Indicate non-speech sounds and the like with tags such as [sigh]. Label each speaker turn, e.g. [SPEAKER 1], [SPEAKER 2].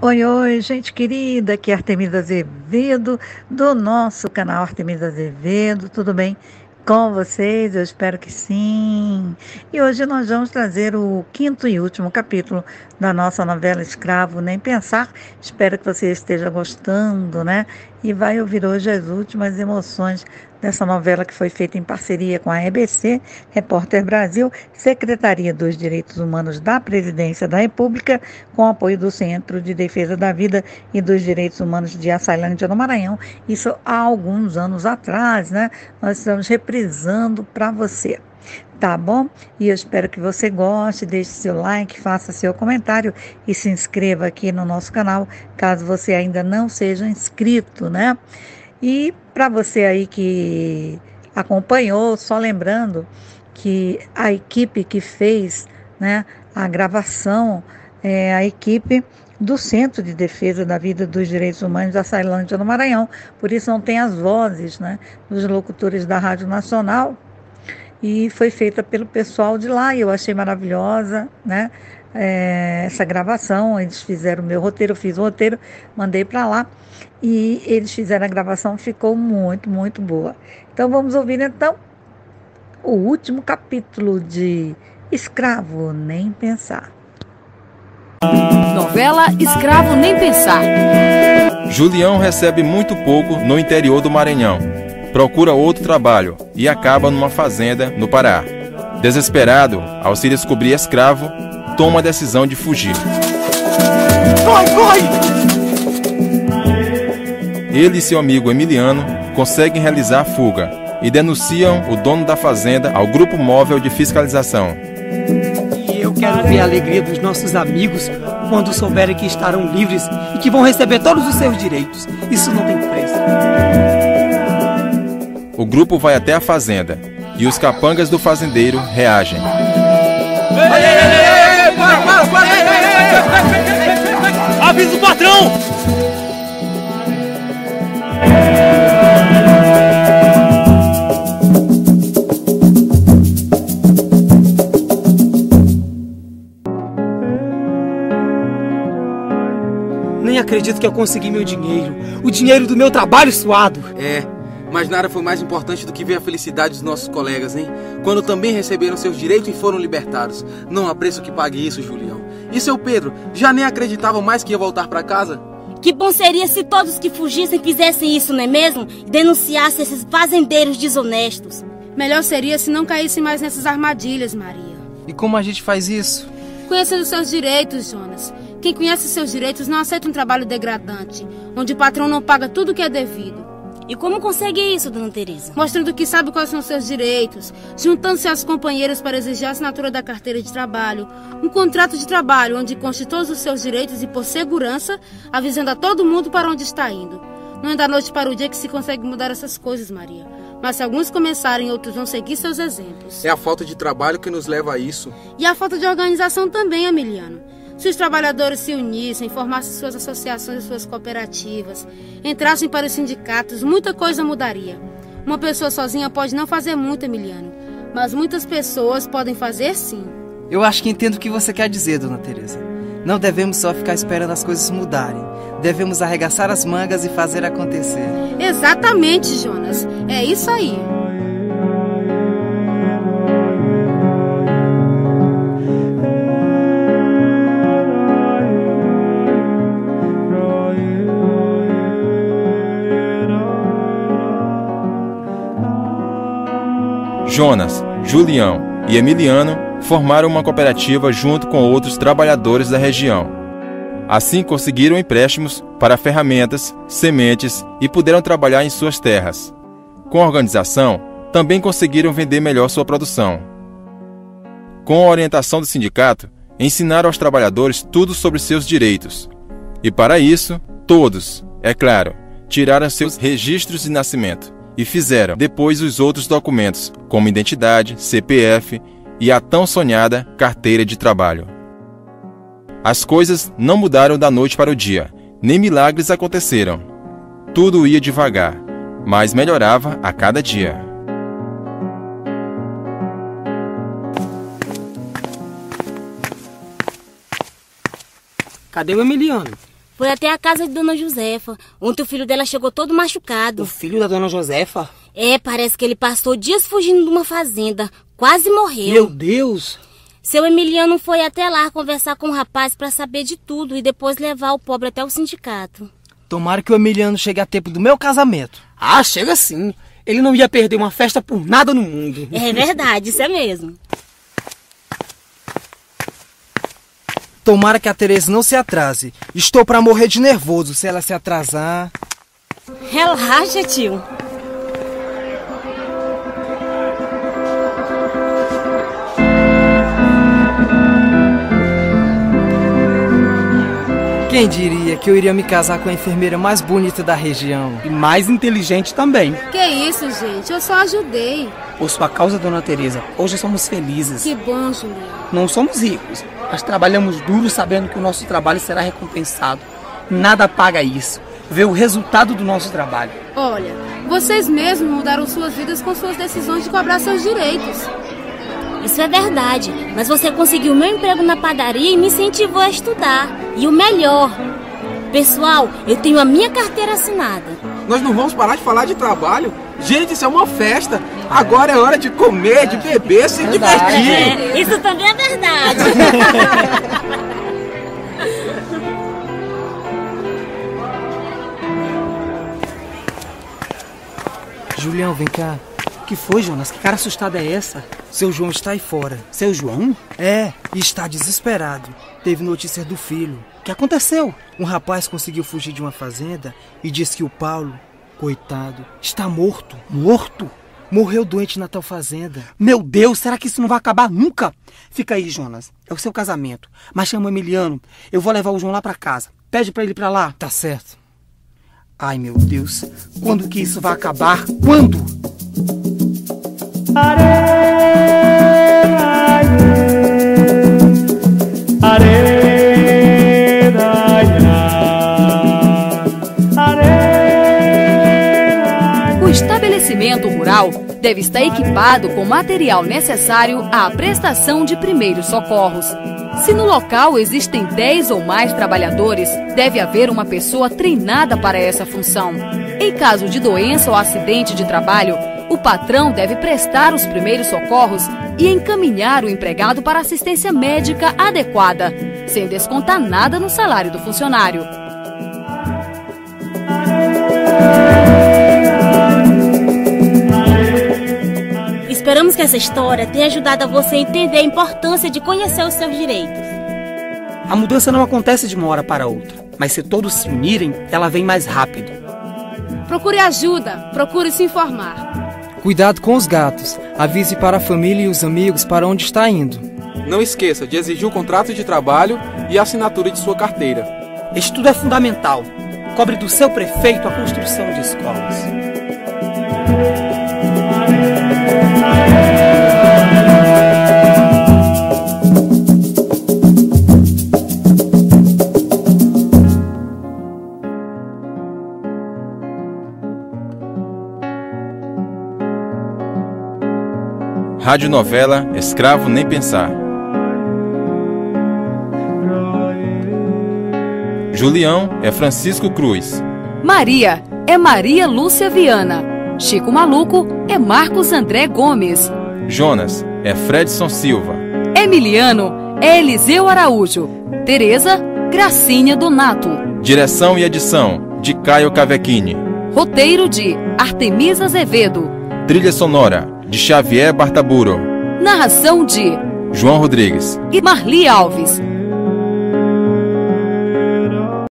[SPEAKER 1] Oi, oi, gente querida, aqui é Artemida Azevedo, do nosso canal Artemida Azevedo, tudo bem? com vocês? Eu espero que sim. E hoje nós vamos trazer o quinto e último capítulo da nossa novela Escravo Nem Pensar. Espero que você esteja gostando, né? E vai ouvir hoje as últimas emoções dessa novela que foi feita em parceria com a EBC, Repórter Brasil, Secretaria dos Direitos Humanos da Presidência da República, com apoio do Centro de Defesa da Vida e dos Direitos Humanos de Açailândia, no Maranhão. Isso há alguns anos atrás, né? Nós estamos reprisando para você. Tá bom? E eu espero que você goste, deixe seu like, faça seu comentário e se inscreva aqui no nosso canal, caso você ainda não seja inscrito, né? E para você aí que acompanhou, só lembrando que a equipe que fez né, a gravação é a equipe do Centro de Defesa da Vida dos Direitos Humanos da Sailândia no Maranhão. Por isso não tem as vozes né, dos locutores da Rádio Nacional. E foi feita pelo pessoal de lá e eu achei maravilhosa, né? É, essa gravação. Eles fizeram o meu roteiro, eu fiz o roteiro, mandei para lá e eles fizeram a gravação, ficou muito, muito boa. Então vamos ouvir então o último capítulo de Escravo Nem Pensar.
[SPEAKER 2] Novela Escravo Nem Pensar.
[SPEAKER 3] Julião recebe muito pouco no interior do Maranhão. Procura outro trabalho e acaba numa fazenda no Pará. Desesperado, ao se descobrir escravo, toma a decisão de fugir.
[SPEAKER 4] Vai, vai!
[SPEAKER 3] Ele e seu amigo Emiliano conseguem realizar a fuga e denunciam o dono da fazenda ao grupo móvel de fiscalização.
[SPEAKER 4] E eu quero ver a alegria dos nossos amigos quando souberem que estarão livres e que vão receber todos os seus direitos. Isso não tem preço.
[SPEAKER 3] O grupo vai até a fazenda e os capangas do fazendeiro reagem. Ei,
[SPEAKER 5] Avisa o patrão!
[SPEAKER 4] Nem acredito que eu consegui meu dinheiro. O dinheiro do meu trabalho suado.
[SPEAKER 6] É. Mas nada foi mais importante do que ver a felicidade dos nossos colegas, hein? Quando também receberam seus direitos e foram libertados. Não há preço que pague isso, Julião. E seu Pedro, já nem acreditavam mais que ia voltar para casa?
[SPEAKER 7] Que bom seria se todos que fugissem fizessem isso, não é mesmo? E denunciassem esses fazendeiros desonestos.
[SPEAKER 8] Melhor seria se não caíssem mais nessas armadilhas, Maria.
[SPEAKER 6] E como a gente faz isso?
[SPEAKER 8] Conhecendo seus direitos, Jonas. Quem conhece seus direitos não aceita um trabalho degradante, onde o patrão não paga tudo o que é devido.
[SPEAKER 7] E como consegue isso, dona Teresa?
[SPEAKER 8] Mostrando que sabe quais são seus direitos, juntando-se aos companheiros para exigir a assinatura da carteira de trabalho, um contrato de trabalho onde conste todos os seus direitos e, por segurança, avisando a todo mundo para onde está indo. Não é da noite para o dia que se consegue mudar essas coisas, Maria. Mas se alguns começarem, outros vão seguir seus exemplos.
[SPEAKER 6] É a falta de trabalho que nos leva a isso.
[SPEAKER 8] E a falta de organização também, Emiliano. Se os trabalhadores se unissem, formassem suas associações e suas cooperativas, entrassem para os sindicatos, muita coisa mudaria. Uma pessoa sozinha pode não fazer muito, Emiliano, mas muitas pessoas podem fazer sim.
[SPEAKER 9] Eu acho que entendo o que você quer dizer, dona Teresa. Não devemos só ficar esperando as coisas mudarem. Devemos arregaçar as mangas e fazer acontecer.
[SPEAKER 8] Exatamente, Jonas. É isso aí.
[SPEAKER 3] Jonas, Julião e Emiliano formaram uma cooperativa junto com outros trabalhadores da região. Assim conseguiram empréstimos para ferramentas, sementes e puderam trabalhar em suas terras. Com a organização, também conseguiram vender melhor sua produção. Com a orientação do sindicato, ensinaram aos trabalhadores tudo sobre seus direitos. E para isso, todos, é claro, tiraram seus registros de nascimento e fizeram depois os outros documentos, como identidade, CPF e a tão sonhada carteira de trabalho. As coisas não mudaram da noite para o dia, nem milagres aconteceram. Tudo ia devagar, mas melhorava a cada dia.
[SPEAKER 4] Cadê o Emiliano?
[SPEAKER 7] Foi até a casa de Dona Josefa. Ontem o filho dela chegou todo machucado.
[SPEAKER 4] O filho da Dona Josefa?
[SPEAKER 7] É, parece que ele passou dias fugindo de uma fazenda. Quase morreu.
[SPEAKER 4] Meu Deus!
[SPEAKER 7] Seu Emiliano foi até lá conversar com o rapaz para saber de tudo e depois levar o pobre até o sindicato.
[SPEAKER 9] Tomara que o Emiliano chegue a tempo do meu casamento.
[SPEAKER 4] Ah, chega sim. Ele não ia perder uma festa por nada no mundo.
[SPEAKER 7] É verdade, isso é mesmo.
[SPEAKER 9] Tomara que a Tereza não se atrase. Estou para morrer de nervoso se ela se atrasar.
[SPEAKER 7] Relaxa, tio.
[SPEAKER 9] Quem diria que eu iria me casar com a enfermeira mais bonita da região?
[SPEAKER 4] E mais inteligente também.
[SPEAKER 8] Que isso, gente? Eu só ajudei.
[SPEAKER 4] Por sua causa, dona Teresa, hoje somos felizes.
[SPEAKER 8] Que bom, Julião.
[SPEAKER 4] Não somos ricos, mas trabalhamos duro sabendo que o nosso trabalho será recompensado. Nada paga isso. Ver o resultado do nosso trabalho.
[SPEAKER 8] Olha, vocês mesmos mudaram suas vidas com suas decisões de cobrar seus direitos.
[SPEAKER 7] Isso é verdade, mas você conseguiu meu emprego na padaria e me incentivou a estudar. E o melhor, pessoal, eu tenho a minha carteira assinada.
[SPEAKER 6] Nós não vamos parar de falar de trabalho? Gente, isso é uma festa. Agora é hora de comer, de beber, se divertir.
[SPEAKER 7] É, isso também é verdade. [laughs]
[SPEAKER 9] Julião, vem cá.
[SPEAKER 4] O que foi, Jonas? Que cara assustada é essa?
[SPEAKER 9] Seu João está aí fora.
[SPEAKER 4] Seu João?
[SPEAKER 9] É, e está desesperado. Teve notícias do filho.
[SPEAKER 4] O que aconteceu?
[SPEAKER 9] Um rapaz conseguiu fugir de uma fazenda e disse que o Paulo, coitado, está morto.
[SPEAKER 4] Morto?
[SPEAKER 9] Morreu doente na tal fazenda.
[SPEAKER 4] Meu Deus, será que isso não vai acabar nunca? Fica aí, Jonas. É o seu casamento. Mas chama o Emiliano. Eu vou levar o João lá pra casa. Pede pra ele ir pra lá.
[SPEAKER 9] Tá certo.
[SPEAKER 4] Ai, meu Deus. Quando que isso vai acabar? Quando?
[SPEAKER 2] O deve estar equipado com material necessário à prestação de primeiros socorros. Se no local existem 10 ou mais trabalhadores, deve haver uma pessoa treinada para essa função. Em caso de doença ou acidente de trabalho, o patrão deve prestar os primeiros socorros e encaminhar o empregado para assistência médica adequada, sem descontar nada no salário do funcionário.
[SPEAKER 7] Essa história tenha ajudado a você a entender a importância de conhecer os seus direitos.
[SPEAKER 4] A mudança não acontece de uma hora para outra, mas se todos se unirem, ela vem mais rápido.
[SPEAKER 8] Procure ajuda, procure se informar.
[SPEAKER 9] Cuidado com os gatos. Avise para a família e os amigos para onde está indo.
[SPEAKER 6] Não esqueça de exigir o contrato de trabalho e a assinatura de sua carteira.
[SPEAKER 4] Estudo é fundamental. Cobre do seu prefeito a construção de escolas.
[SPEAKER 3] Radionovela Escravo Nem Pensar. Julião é Francisco Cruz.
[SPEAKER 2] Maria é Maria Lúcia Viana. Chico Maluco é Marcos André Gomes.
[SPEAKER 3] Jonas é Fredson Silva.
[SPEAKER 2] Emiliano é Eliseu Araújo. Tereza, Gracinha Donato.
[SPEAKER 3] Direção e edição de Caio Cavecchini.
[SPEAKER 2] Roteiro de Artemisa Azevedo.
[SPEAKER 3] Trilha sonora de Xavier Bartaburo.
[SPEAKER 2] Narração de
[SPEAKER 3] João Rodrigues.
[SPEAKER 2] e Marli Alves.